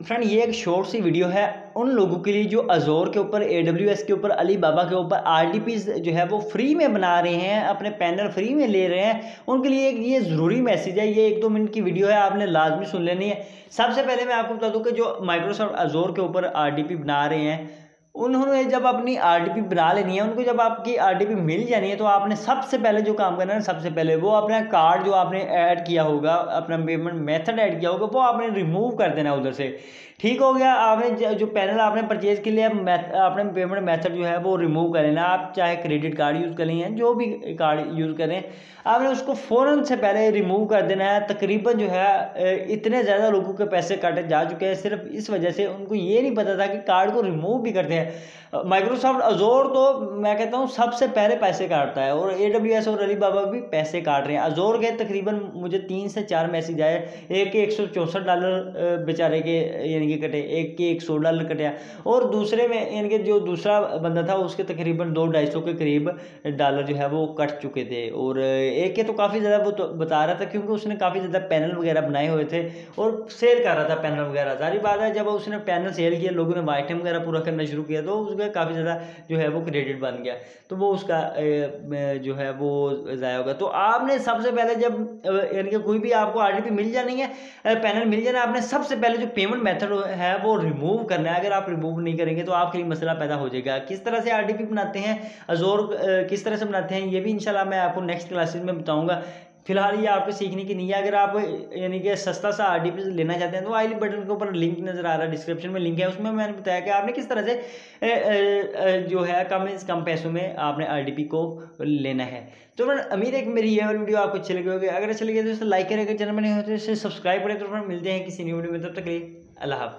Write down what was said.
Friend, ये एक short सी video है उन लोगों के लिए जो अजोर के ऊपर ए डब्ल्यू एस के ऊपर अली बाबा के ऊपर आर डी पी जो है वो फ्री में बना रहे हैं, अपने पैनल फ्री में ले रहे हैं। उनके लिए एक ये ज़रूरी मैसेज है, ये एक दो मिनट की वीडियो है, आपने लाजमी सुन लेनी है। सबसे पहले मैं आपको बता दूँ कि जो माइक्रोसॉफ्ट अजोर के ऊपर आर डी पी बना रहे हैं उन्होंने जब अपनी आर बना लेनी है, उनको जब आपकी आर मिल जानी है तो आपने सबसे पहले जो काम करना है, सबसे पहले वो अपना कार्ड जो आपने ऐड किया होगा, अपना पेमेंट मेथड ऐड किया होगा, वो आपने रिमूव कर देना है उधर से। ठीक हो गया, आपने जो पैनल आपने परचेज के लिए आपने पेमेंट मेथड जो है, वो रिमूव कर लेना। आप चाहे क्रेडिट कार्ड यूज़ कर करें जो भी कार्ड यूज़ करें आपने उसको फ़ौरन से पहले रिमूव कर देना है। तकरीबन जो है इतने ज़्यादा लोगों के पैसे काटे जा चुके हैं, सिर्फ़ इस वजह से उनको ये नहीं पता था कि कार्ड को रिमूव भी करते हैं। माइक्रोसॉफ्ट अजोर तो मैं कहता हूँ सबसे पहले पैसे काटता है और ए डब्ल्यू एस और अली बाबा भी पैसे काट रहे हैं। अजोर के तकरीबन मुझे तीन से चार मैसेज आए। एक के एक सौ चौंसठ डॉलर बेचारे के, यानी कि कटे। एक के एक सौ डॉलर कटे। और दूसरे में, यानी कि जो दूसरा बंदा था, उसके तकरीबन दो ढाई सौ के करीब डॉलर जो है वो कट चुके थे। और एक के तो काफ़ी ज़्यादा वो तो बता रहा था क्योंकि उसने काफ़ी ज़्यादा पैनल वगैरह बनाए हुए थे और सेल कर रहा था पैनल वगैरह। सारी बात है, जब उसने पैनल सेल किया, लोगों ने आइटम वगैरह पूरा करना शुरू किया तो उसका काफ़ी ज़्यादा जो है वो क्रेडिट बन गया। तो वो उसका जो है वो ज़ाया होगा। तो आपने सबसे पहले जब यानी कि कोई भी आपको आरडीपी मिल जानी है पैनल मिल जाना आपने सबसे पहले जो पेमेंट मेथड है वो रिमूव करना है। अगर आप रिमूव नहीं करेंगे तो आपके लिए मसला पैदा हो जाएगा। किस तरह से आर बनाते हैं अजोर किस तरह से बनाते हैं, ये भी इंशाल्लाह मैं आपको नेक्स्ट क्लासेज में बताऊँगा। फ़िलहाल ये आपको सीखने की नहीं है। अगर आप यानी कि सस्ता सा आर लेना चाहते हैं तो आई बटन के ऊपर लिंक नज़र आ रहा है डिस्क्रिप्शन में लिंक है। उसमें मैंने बताया कि आपने किस तरह से ए, ए, जो है कम कम पैसों में आपने आर को लेना है। तो फिर अमीर है कि मेरी ये वीडियो आपको अच्छी लगी होगी। अगर अच्छी लगी तो इसे लाइक करेगा चैनल में नहीं होते तो इसे सब्सक्राइब करें। तो फिर मिलते हैं किसी न्यू वीडियो में। तब तक लिए अल्लाह हाफि